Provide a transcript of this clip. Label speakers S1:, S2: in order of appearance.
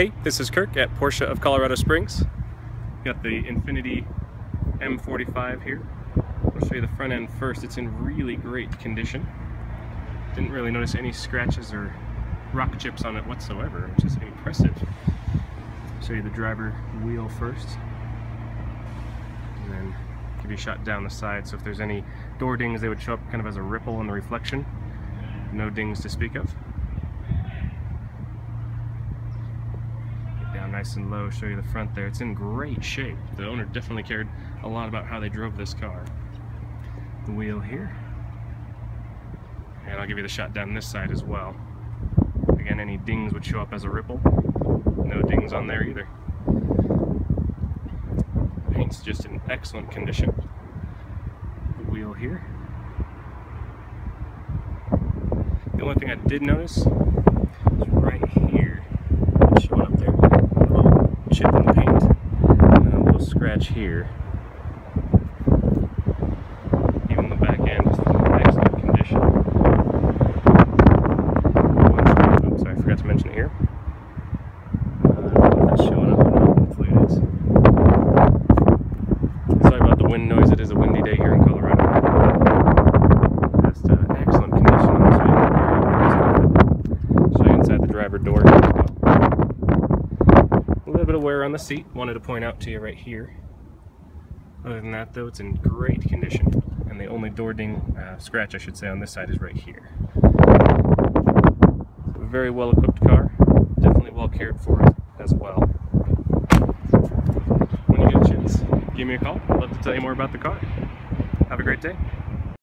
S1: Hey, this is Kirk at Porsche of Colorado Springs. Got the Infiniti M45 here. I'll show you the front end first. It's in really great condition. Didn't really notice any scratches or rock chips on it whatsoever, which is impressive. Show you the driver wheel first. And then give you a shot down the side. So if there's any door dings, they would show up kind of as a ripple in the reflection. No dings to speak of. Nice and low, show you the front there. It's in great shape. The owner definitely cared a lot about how they drove this car. The wheel here. And I'll give you the shot down this side as well. Again, any dings would show up as a ripple. No dings on there either. Paint's just in excellent condition. The wheel here. The only thing I did notice is right here, showing up there, a little chip in the paint, and a little scratch here. Even the back end is in excellent condition. Oh, sorry, I forgot to mention it here. Uh, showing up or hopefully it is. Sorry about the wind noise, it is a windy day here in Colorado. Just uh, excellent condition on this vehicle. Show you inside the driver door here as well. A little bit of wear on the seat. Wanted to point out to you right here. Other than that, though, it's in great condition. And the only door ding uh, scratch, I should say, on this side is right here. So very well equipped car. Definitely well cared for as well. When you get a chance, give me a call. I'd love to tell you more about the car. Have a great day.